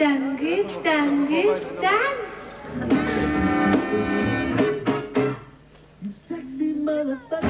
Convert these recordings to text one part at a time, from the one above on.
Dangage, dangage, dance. sexy motherfucker.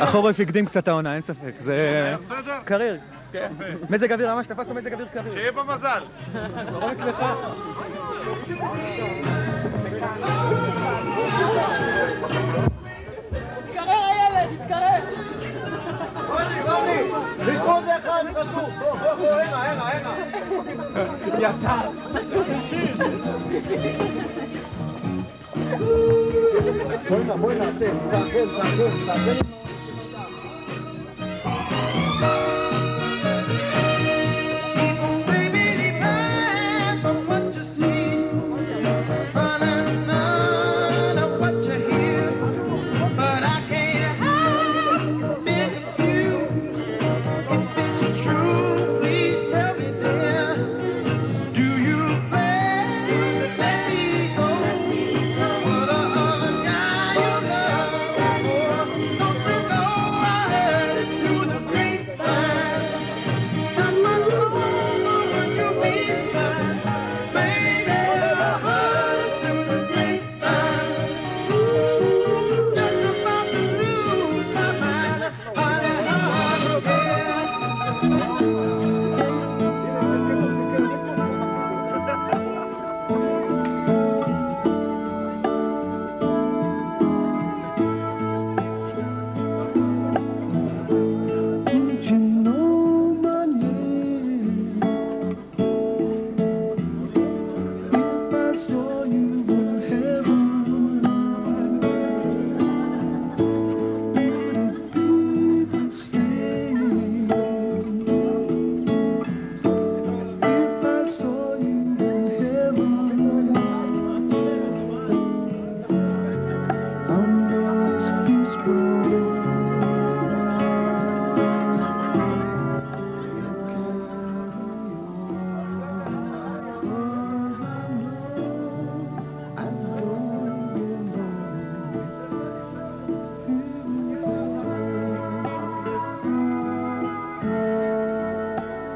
החורף הקדים קצת העונה, אין ספק. זה? קריר. כן. מזג אוויר, ממש תפסנו מזג אוויר קריר. שיהיה במזל. לא אצלך. תתקרר הילד, תתקרר! ליכוד אחד חשוב, בוא, בוא, בוא, הנה, הנה, הנה. ישר. Buena, buena, ten, ten, ten, ten.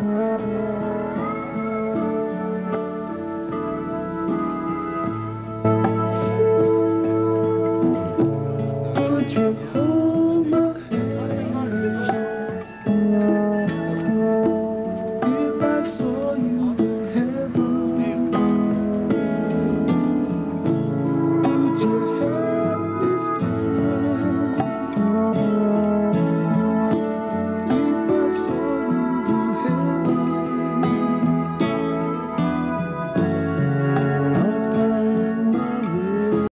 Would you